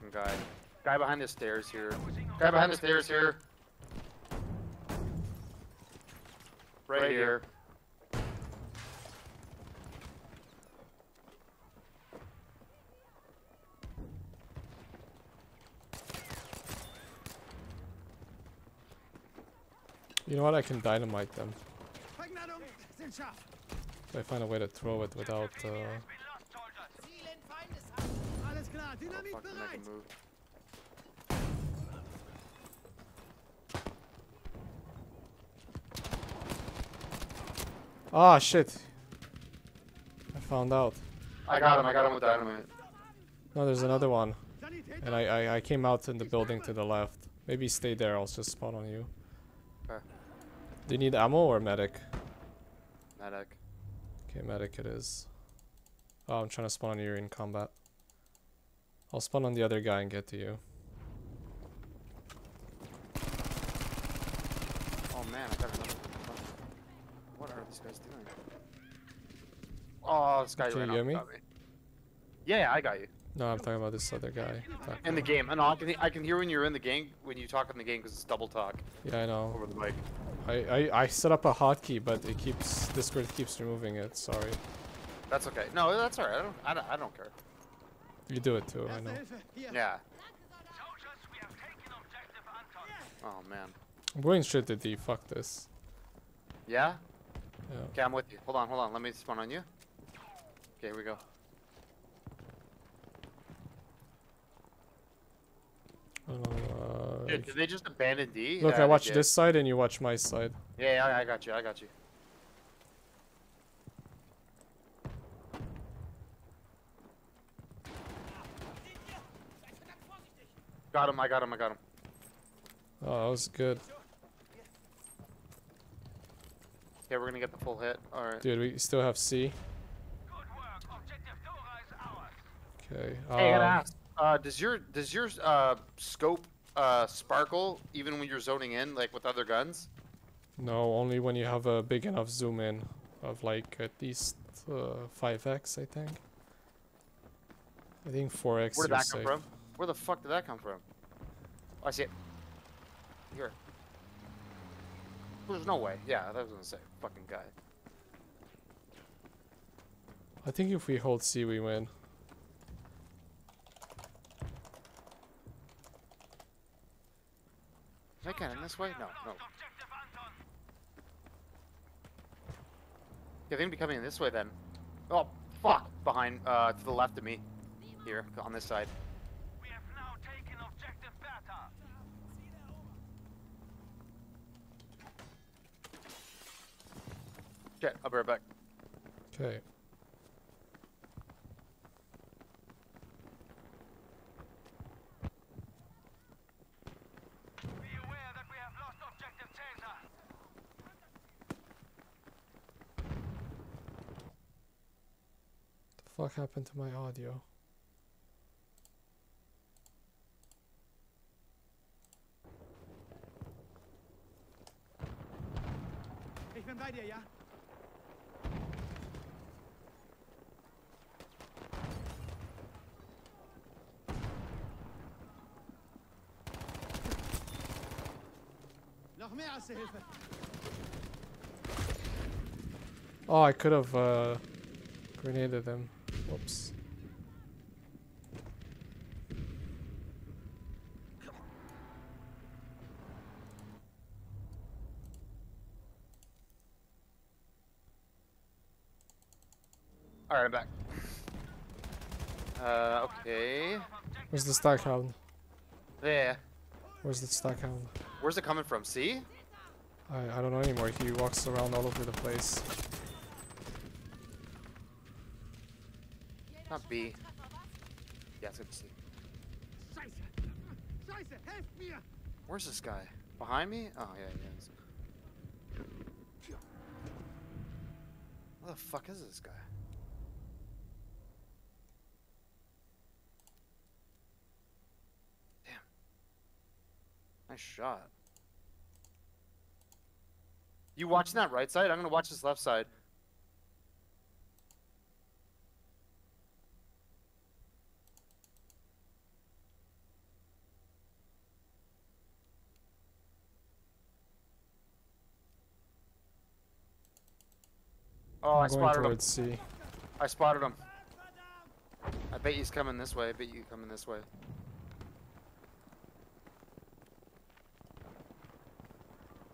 fucking guy. Guy behind the stairs here. Guy behind the stairs here. Right, here. You know what? I can dynamite them. If I find a way to throw it without. Uh... Fucking make a move. Ah, shit. I found out. I got him. I got him with dynamite. No, there's another one. And I, I, I came out in the building to the left. Maybe stay there. I'll just spawn on you. Okay. Do you need ammo or medic? Medic. Okay, medic it is. Oh, I'm trying to spawn on you in combat. I'll spawn on the other guy and get to you. Oh man, I got another. one. What are these guys doing? Oh, this guy Did you ran off me? me. Yeah, yeah, I got you. No, I'm talking about this other guy. In the game, and I can I can hear when you're in the game when you talk in the game because it's double talk Yeah, I know. over the mic. I, I, I set up a hotkey, but it keeps Discord keeps removing it. Sorry. That's okay. No, that's alright. I don't, I don't I don't care. You do it too. I know. Yeah. Oh man. I'm going straight to D. Fuck this. Yeah. Yeah. Okay, I'm with you. Hold on, hold on. Let me spawn on you. Okay, here we go. Uh, Dude, did they just abandon D? look, Yeah, I watch this side and you watch my side. Yeah, yeah, I got you. I got you. Got him. I got him. I got him. Oh, that was good. Yeah, we're gonna get the full hit. All right. Dude, we still have C. Okay. Hey, I gotta um, ask. Uh, does your does your uh scope uh sparkle even when you're zoning in like with other guns? No, only when you have a big enough zoom in of like at least uh, 5x, I think. I think 4x. Where did you're that come safe. from? Where the fuck did that come from? Oh, I see it. Here. There's no way. Yeah, that was gonna say fucking guy. I think if we hold C, we win. Am I getting this way? No, no. Yeah, they can be coming in this way then. Oh, fuck! Behind, uh, to the left of me. Here, on this side. Shit, I'll be right back. Okay. The fuck happened to my audio? Ich bin bei dir, ja? Noch mehr Erste Hilfe. Oh, I could have uh, grenaded them. Whoops. Alright, I'm back. Uh, okay. Where's the Staghound? Yeah. Where's the Staghound? Where's it coming from? C? I, I don't know anymore. He walks around all over the place. Not B. Yeah, it's good to see. Where's this guy? Behind me? Oh, yeah, he is. Where the fuck is this guy? Damn. Nice shot. You watching that right side? I'm gonna watch this left side. Oh, I'm I spotted him. C. I spotted him. I bet he's coming this way. I bet you coming this way.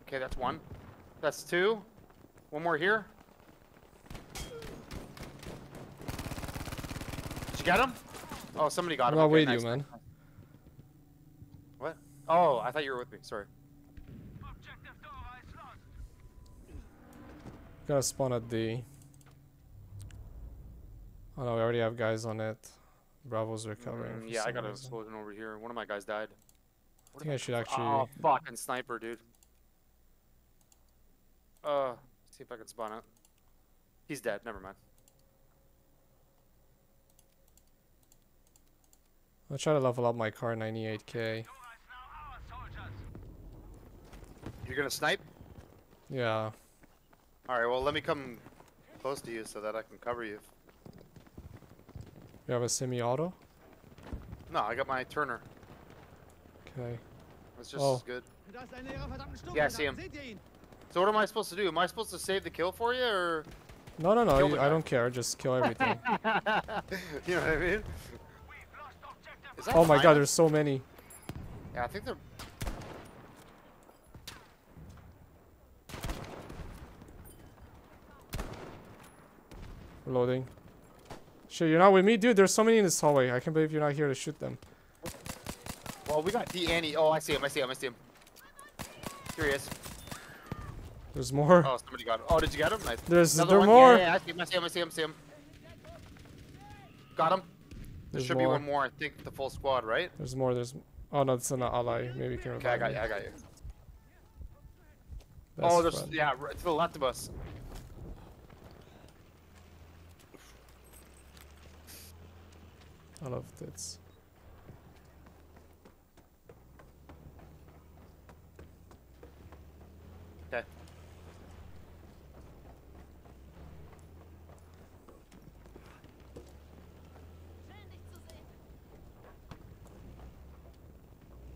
Okay, that's one. That's two. One more here. Did you get him? Oh, somebody got I'm him. not Okay, with nice, you, man. What? Oh, I thought you were with me. Sorry. Gotta spawn at D. Oh no, we already have guys on it. Bravo's recovering. Mm, yeah, I got an explosion over here. One of my guys died. I think I should actually. Oh, fucking sniper, dude. Uh, see if I can spawn out. He's dead. Never mind. I'll try to level up my Kar 98k. You're gonna snipe? Yeah. All right. Well, let me come close to you so that I can cover you. You have a semi-auto? No, I got my Turner. Okay. It's just Oh. as good. Da ist einer ihrer verdammten Sturmsoldaten. Yeah, I see him. Seht ihr ihn? So what am I supposed to do? Am I supposed to save the kill for you, or No, no, no. You- I don't care. Just kill everything. you know what I mean? Is that oh my god, there's so many. Yeah, I think they're. Reloading. Shit, you're not with me? Dude, there's so many in this hallway. I can't believe you're not here to shoot them. Well, we got D Annie. Oh, I see him. I see him. I see him. Here he is. There's more. Oh, somebody got him. Oh, did you get him? Nice. There's Another there one. more. Yeah, yeah, I see him. I see him. I see him. I see him. Got him. There There's should more. be one more. I think the full squad, right? There's more. There's. Oh no, it's an ally. Maybe you can Okay, I got me. you. I got you. That's oh, there's fine. yeah, right to the left of us. I love tits. Okay.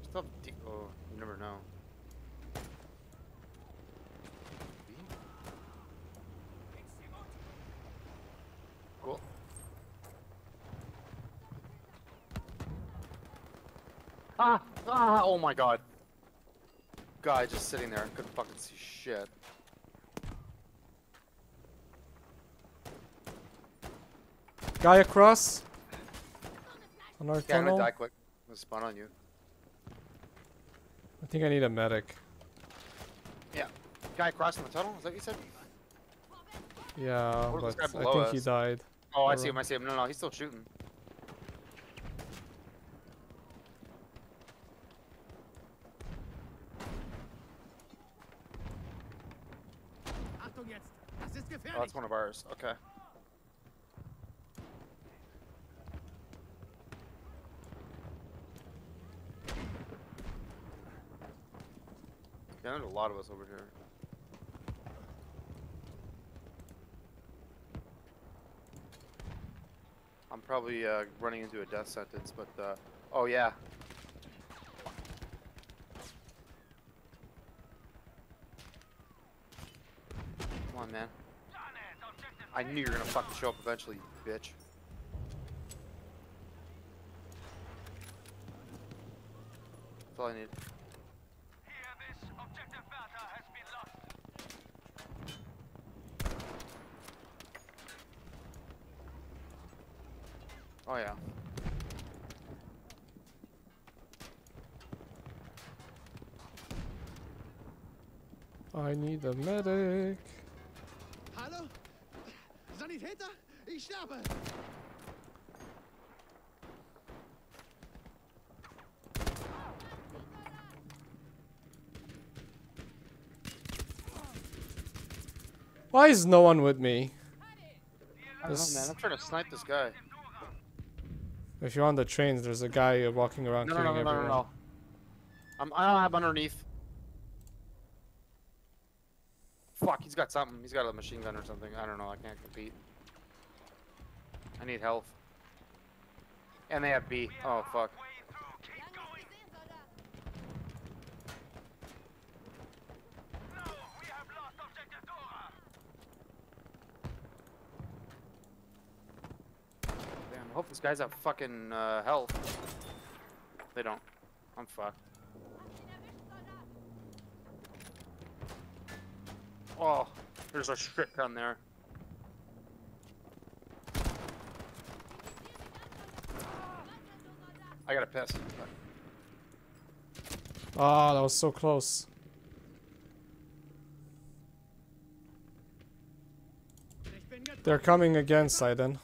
Still have D- oh, you never know. B? Cool. Ah! Ah! Oh my god. Guy just sitting there. Couldn't fucking see shit. Guy across. On our Yeah, I'm tunnel. gonna die quick. I'm gonna spawn on you. I think I need a medic. Yeah. Guy crossing the tunnel? Is that what you said? Yeah, but I below think he died. Oh, I see him. I see him. No, no, he's still shooting. Achtung jetzt. Das ist Oh, that's one of ours. Okay. Yeah, there's a lot of us over here. I'm probably uh, running into a death sentence, but uh, oh yeah. Come on, man. I knew you were gonna fucking show up eventually, you bitch. That's all I need. Oh yeah. I need a medic. Hallo? Sanitäter? Ich sterbe. Why is no one with me? I don't know, man. I'm trying to snipe this guy. If you're on the trains, there's a guy walking around No, no, killing no, no, no, no, everyone. no. Um, I'm, I'm underneath. Fuck, he's got something. He's got a machine gun or something. I don't know. I can't compete. I need health. And they have B. Oh, fuck. Damn, I hope this guy's have fucking uh, health. They don't. I'm fucked. Oh, there's a shit down there. I gotta piss. Ah, that was so close. They're coming again, Sidon.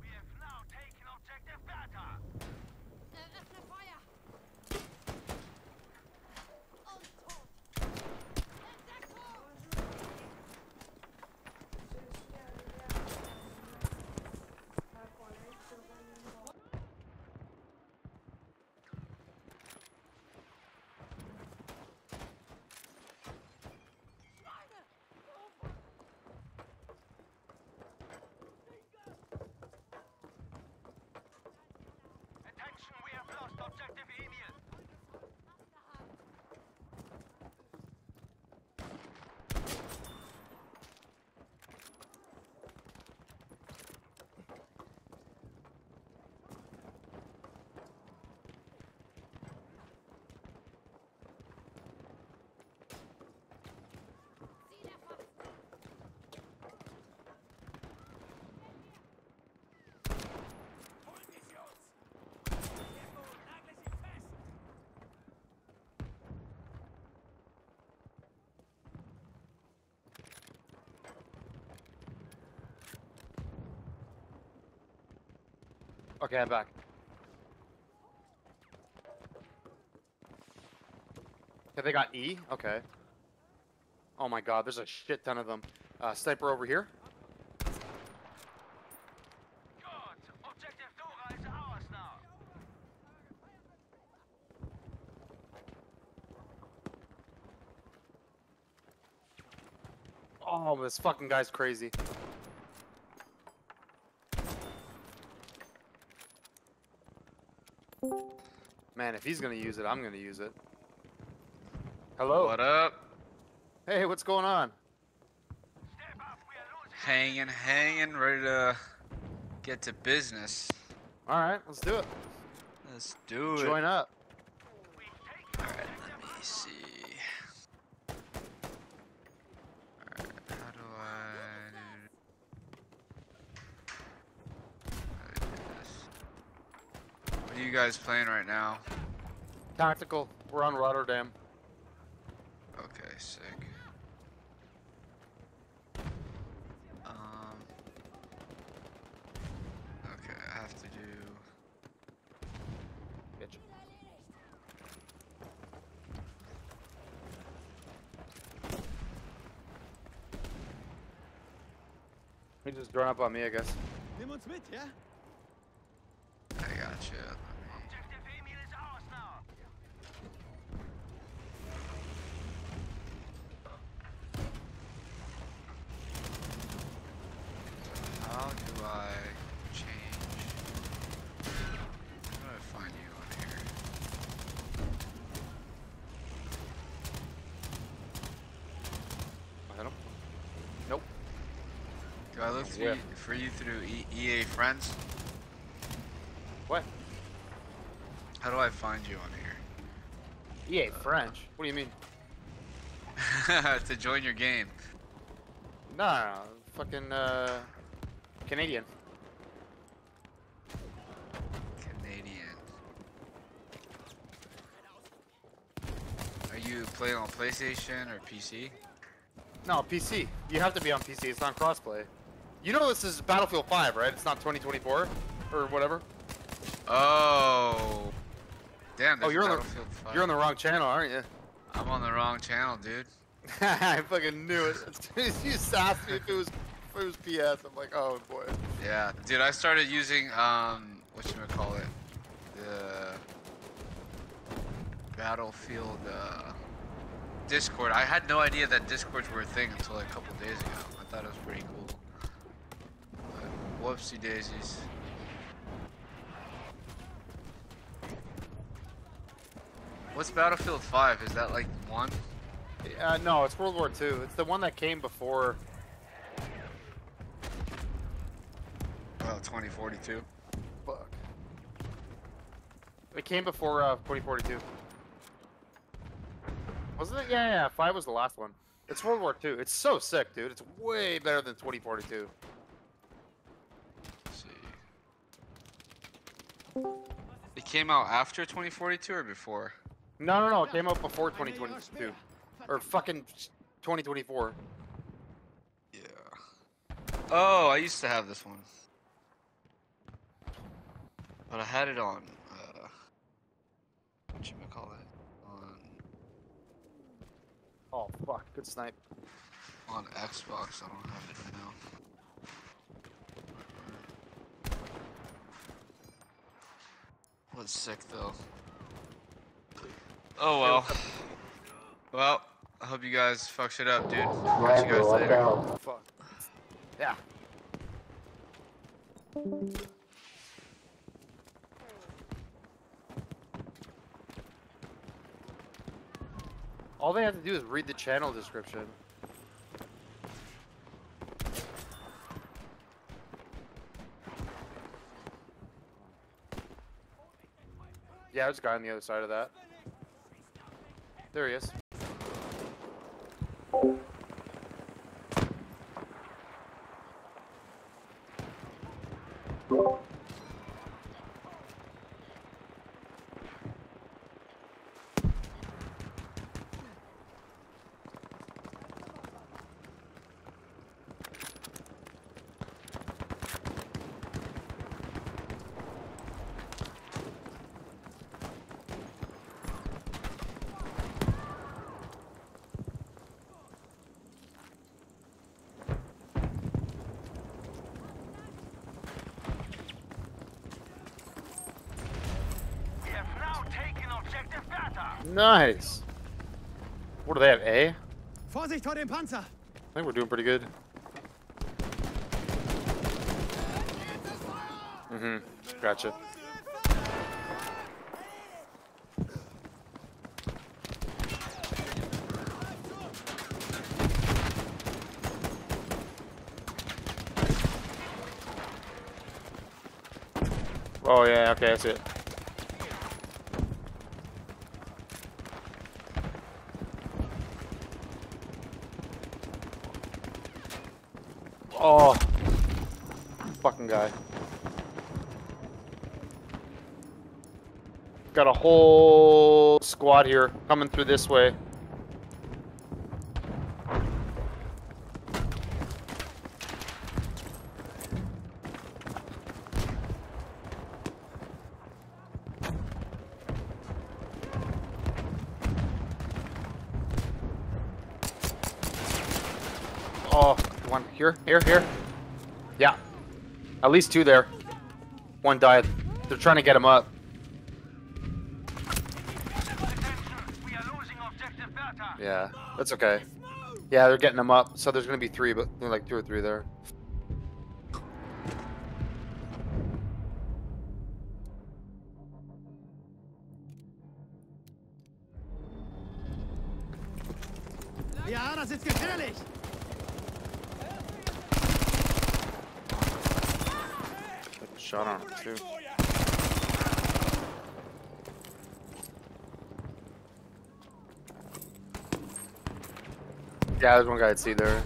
We have now taken objective Bertha. Eröffne Feuer! Und tot! Entdeckung! Attention, we have lost objective Okay, I'm back. Okay, they got E? Okay. Oh my god, there's a shit ton of them. Uh, sniper over here. Oh, this fucking guy's crazy. Man, if he's gonna use it, I'm gonna use it. Hello. What up? Hey, what's going on? Step up, we are losing. Hanging, hanging, ready to get to business. All right, let's do it. Let's do it. Join up. Alright, let me see. Guys playing right now? Tactical. We're on Rotterdam. Okay, sick. Um. Okay, I have to do. Bitch. He just drawn up on me, I guess. Nimm uns mit, ja? I gotcha. Let me- Objective Emil is ours now. How do I change? How do I find you on here? I hit him. Nope. Do I look through Where? you, for you through e EA Friends? What? How do I find you on here? EA French. What do you mean? to join your game. No, no, no. Fucking uh, Canadian. Canadian. Are you playing on PlayStation or PC? No, PC. You have to be on PC. It's not crossplay. You know this is Battlefield 5, right? It's not 2024 or whatever. Oh. Damn, Oh, you're on the- 5. You're on the wrong channel, aren't you? I'm on the wrong channel, dude. I fucking knew it. As soon as you asked me if it was if it was PS, I'm like, oh boy. Yeah, dude, I started using um, what you call it, the Battlefield uh, Discord. I had no idea that Discords were a thing until like a couple days ago. I thought it was pretty cool. Whoopsie daisies. What's Battlefield 5? Is that like one? Uh, no, it's World War II. It's the one that came before. 2042. Fuck. It came before uh, 2042. Wasn't it? Yeah, yeah. Five was the last one. It's World War II. It's so sick, dude. It's way better than 2042. Let's see. It came out after 2042 or before? No, no, no. It came out before 2022. Or fucking 2024. Yeah. Oh, I used to have this one. But I had it on, uh, what you call it? On, Oh, fuck. Good snipe. on Xbox, I don't have it now. Was sick though. Oh well. Well, I hope you guys fuck shit up, dude. Catch you guys later. Fuck. Yeah. All they have to do is read the channel description. Yeah, there's a guy on the other side of that. There he is. We have now taken objective Bertha. Nice. What do they have? A? Vorsicht vor dem Panzer! I think we're doing pretty good. Mm-hmm. Gotcha. Oh yeah, okay, that's it. Oh, fucking guy. Got a whole squad here coming through this way. Oh, one here, here, here. Yeah. At least two there. One died. They're trying to get him up. Attention, we are losing objective Bertha. Yeah, that's okay. Yeah, they're getting them up. So there's gonna be three, but like two or three there. Ja, das ist gefährlich! Shot on him too. Yeah, there's one guy I'd see there.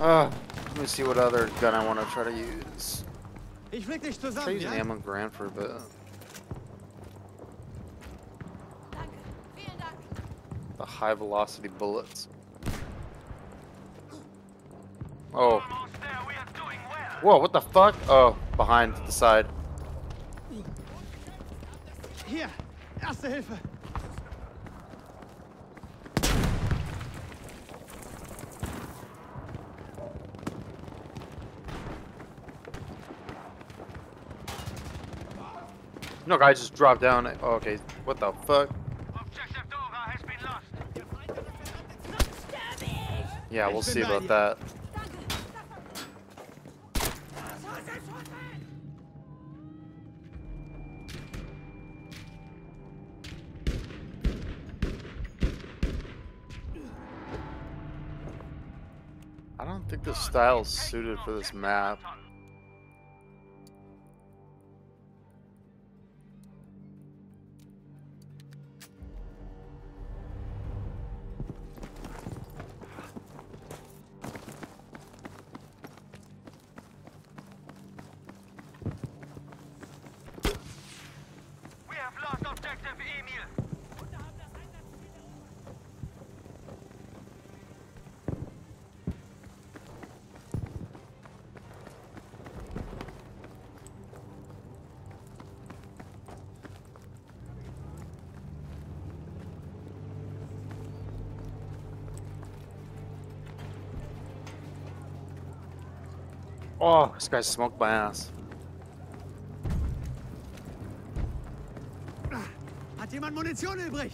Uh, let me see what other gun I want to try to use. Ich ammo grand for a bit. The high velocity bullets. Oh, whoa! What the fuck? Oh, behind the side. Hier, Erste Hilfe! No, guy just dropped down. Oh, okay, what the fuck? Yeah, we'll see about that. I don't think this style's suited for this map. Oh, this guy smoked my ass. Hat jemand Munition übrig?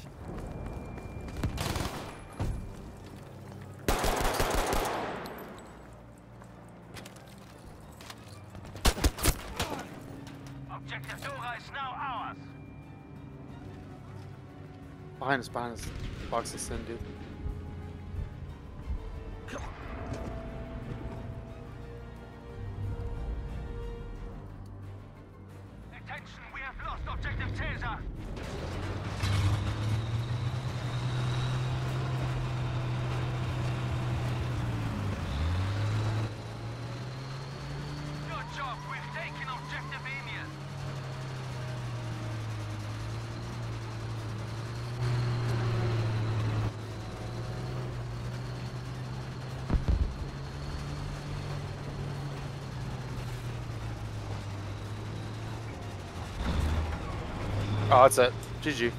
Objective Dora is now ours. Behind us, behind us. Box this in, dude. Attention, we have lost objective Caesar. Oh, that's it. GG.